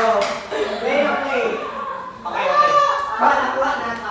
Okay, okay. Okay, okay. Ah, nakuha na.